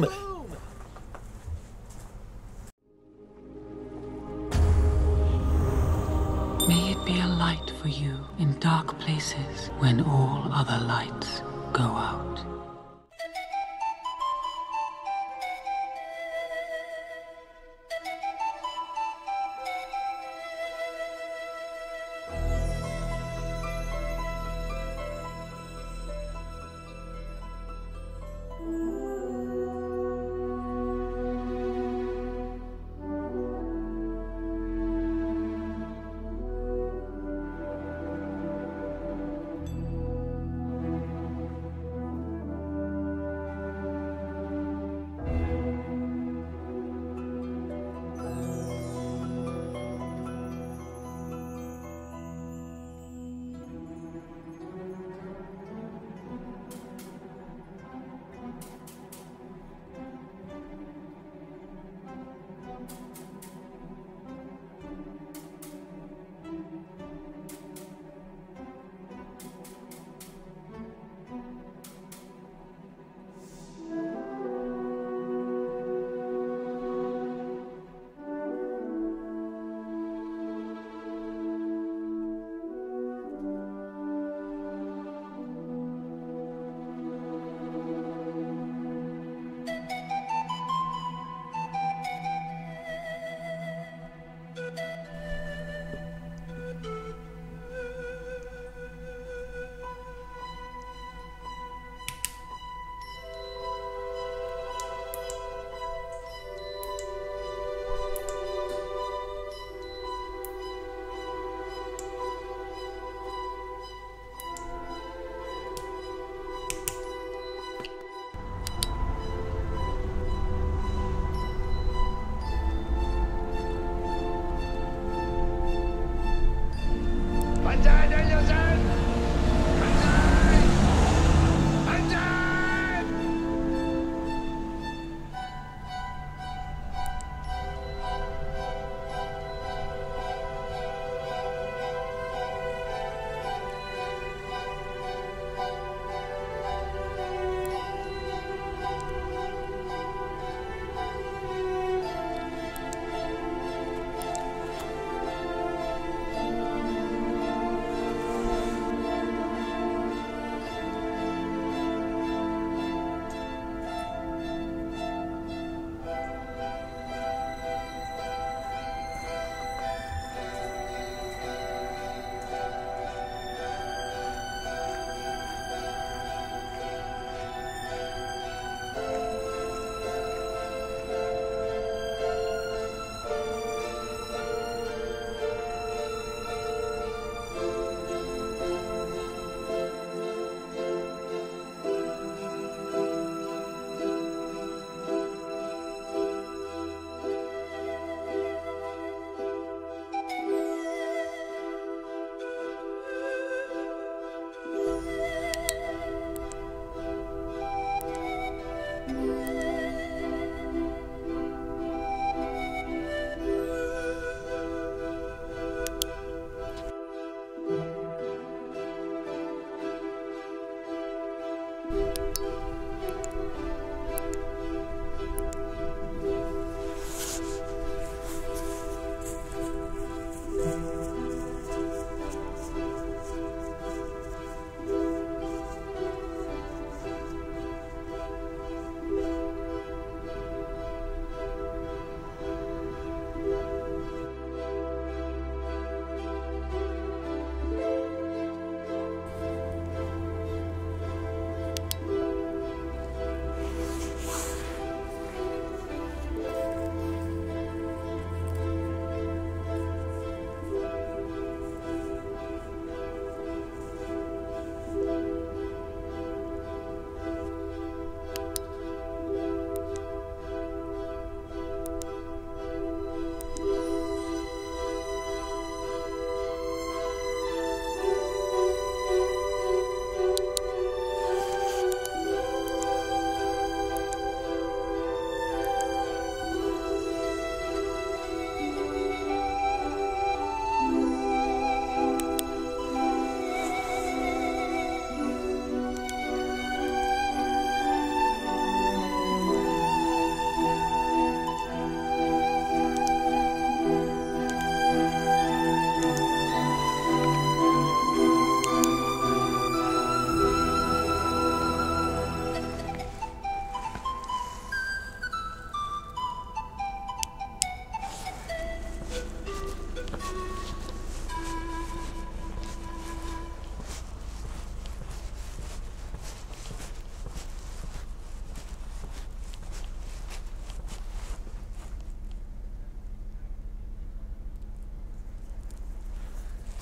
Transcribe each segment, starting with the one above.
boom! May it be a light for you in dark places when all other lights go out.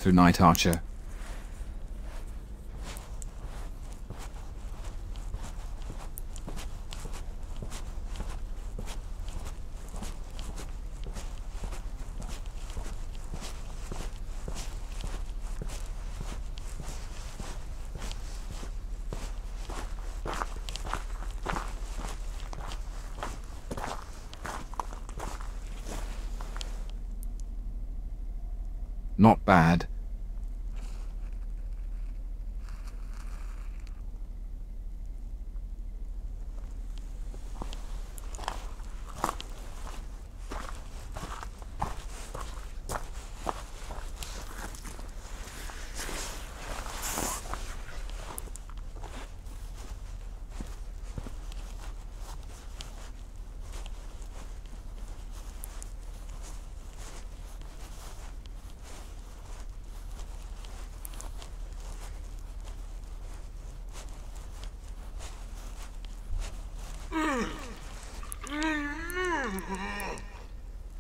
Through Night Archer. Not bad.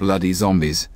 Bloody zombies.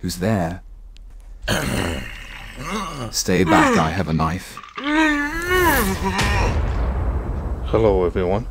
Who's there? Stay back, I have a knife. Hello, everyone.